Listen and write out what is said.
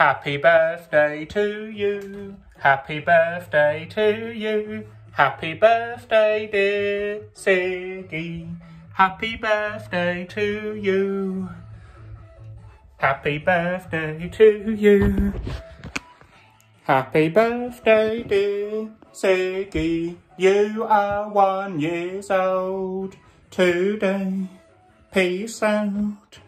Happy birthday to you. Happy birthday to you. Happy birthday, dear Ziggy. Happy birthday to you. Happy birthday to you. Happy birthday, dear Ziggy. You are one years old today. Peace out.